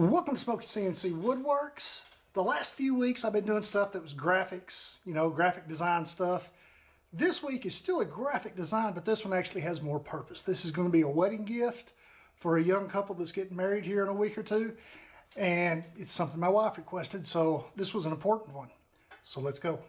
Welcome to Smokey CNC Woodworks. The last few weeks I've been doing stuff that was graphics, you know, graphic design stuff. This week is still a graphic design, but this one actually has more purpose. This is going to be a wedding gift for a young couple that's getting married here in a week or two. And it's something my wife requested, so this was an important one. So let's go.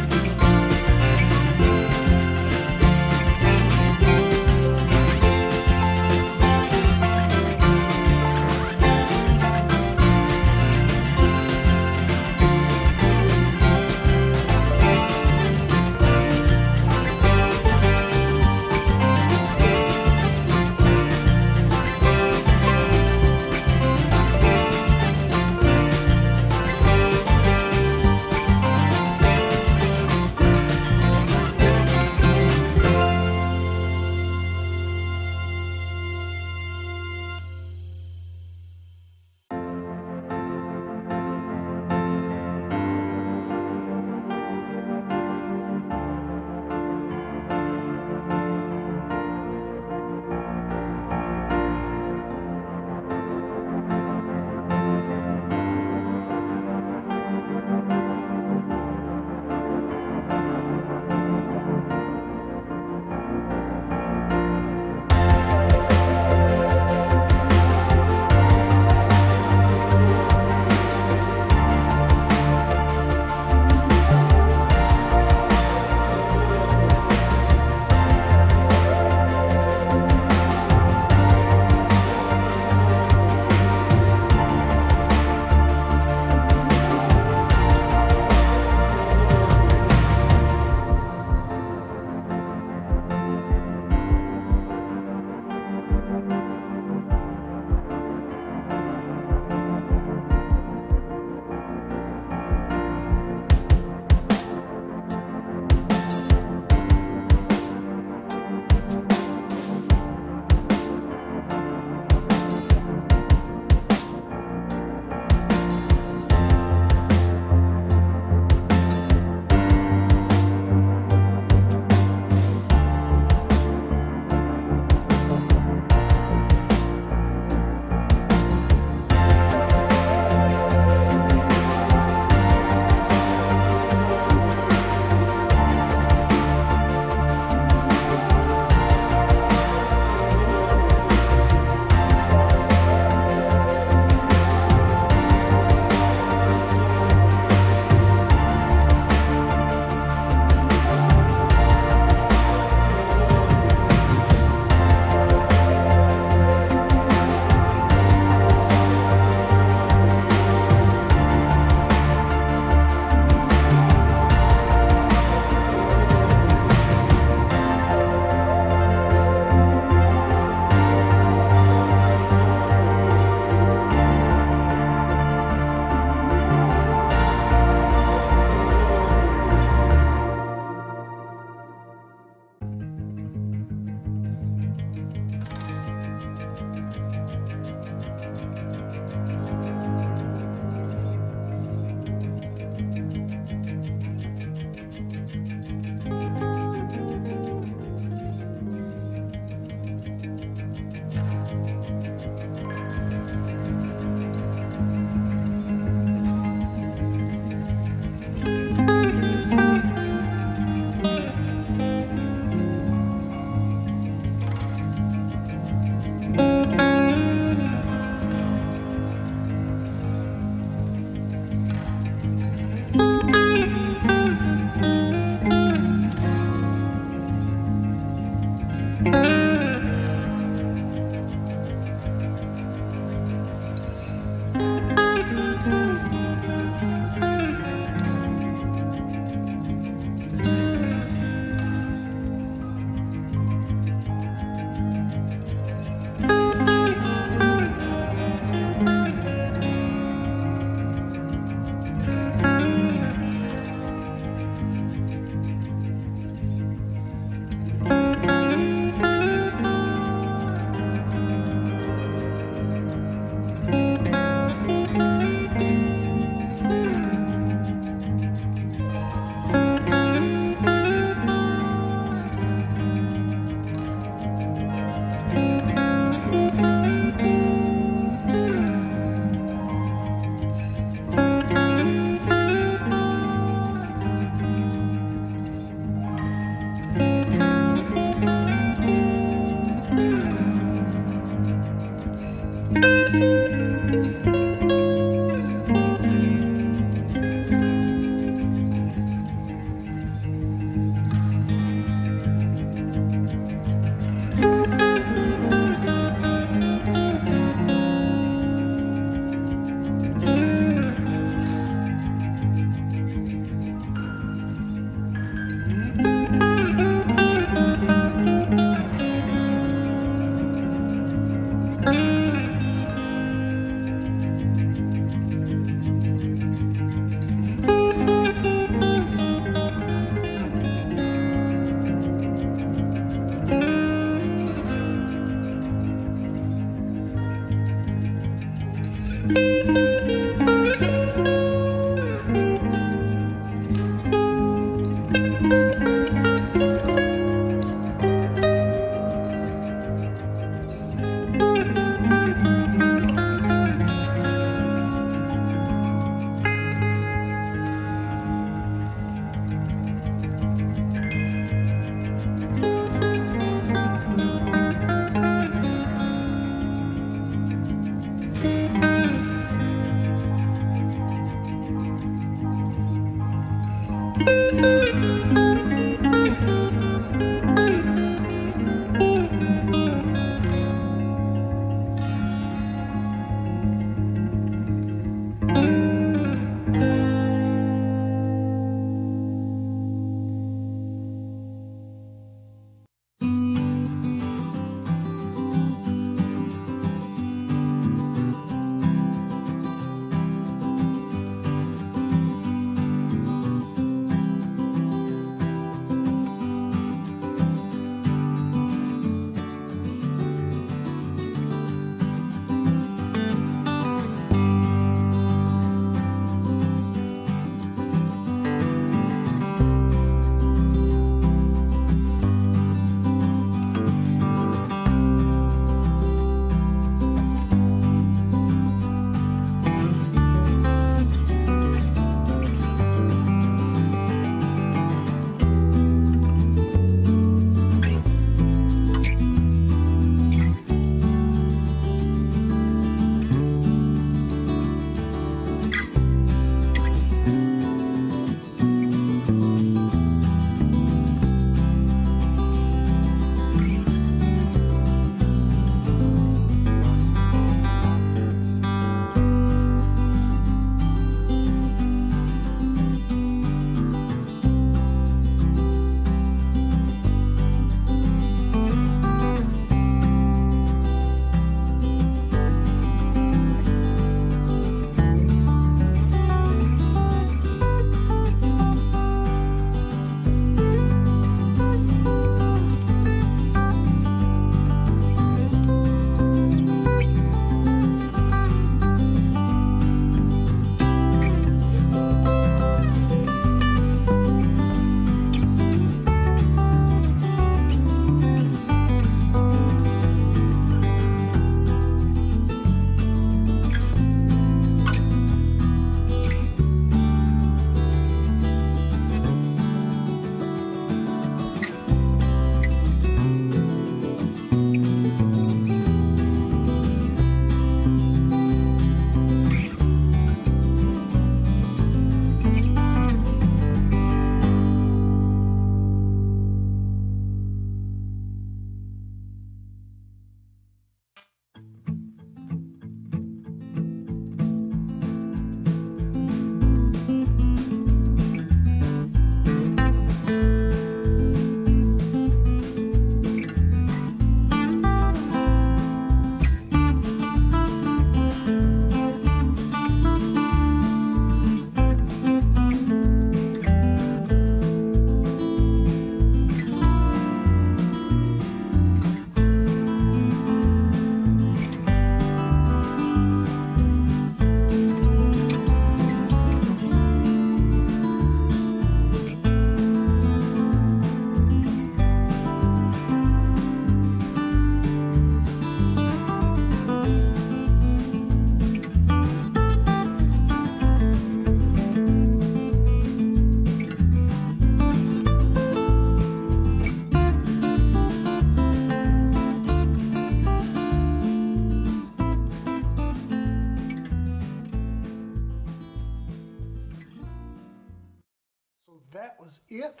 Was it.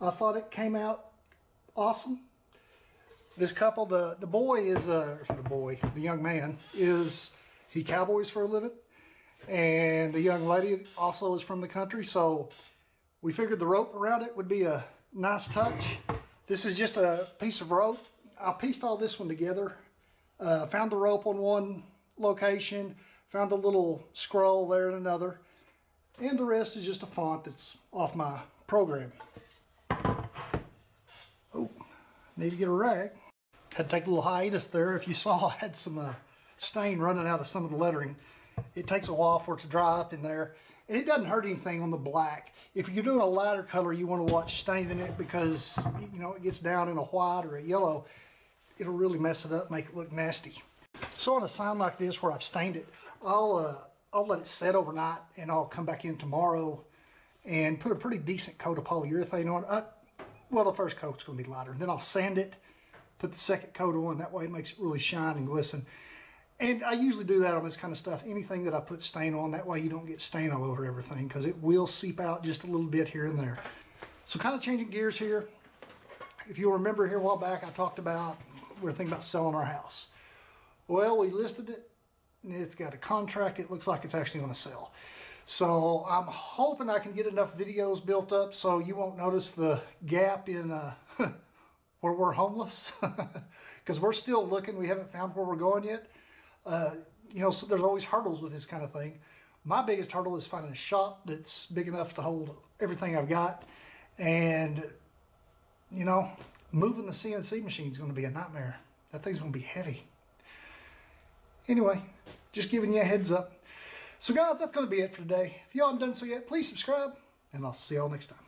I thought it came out awesome. This couple, the, the boy is, uh, the boy, the young man is, he cowboys for a living. And the young lady also is from the country. So we figured the rope around it would be a nice touch. This is just a piece of rope. I pieced all this one together. Uh, found the rope on one location, found the little scroll there in another, and the rest is just a font that's off my program. Oh, need to get a rag. Had to take a little hiatus there. If you saw, I had some uh, stain running out of some of the lettering. It takes a while for it to dry up in there. And it doesn't hurt anything on the black. If you're doing a lighter color, you want to watch staining it because, you know, it gets down in a white or a yellow. It'll really mess it up, make it look nasty. So on a sign like this where I've stained it, I'll, uh, I'll let it set overnight and I'll come back in tomorrow and put a pretty decent coat of polyurethane on. Uh, well, the first coat's going to be lighter. Then I'll sand it, put the second coat on. That way it makes it really shine and glisten. And I usually do that on this kind of stuff. Anything that I put stain on, that way you don't get stain all over everything because it will seep out just a little bit here and there. So kind of changing gears here. If you'll remember here a while back, I talked about we are thinking about selling our house. Well, we listed it and it's got a contract. It looks like it's actually going to sell. So I'm hoping I can get enough videos built up so you won't notice the gap in uh, where we're homeless because we're still looking. We haven't found where we're going yet. Uh, you know, so there's always hurdles with this kind of thing. My biggest hurdle is finding a shop that's big enough to hold everything I've got. And, you know, moving the CNC machine is going to be a nightmare. That thing's going to be heavy. Anyway, just giving you a heads up. So guys, that's going to be it for today. If y'all haven't done so yet, please subscribe, and I'll see y'all next time.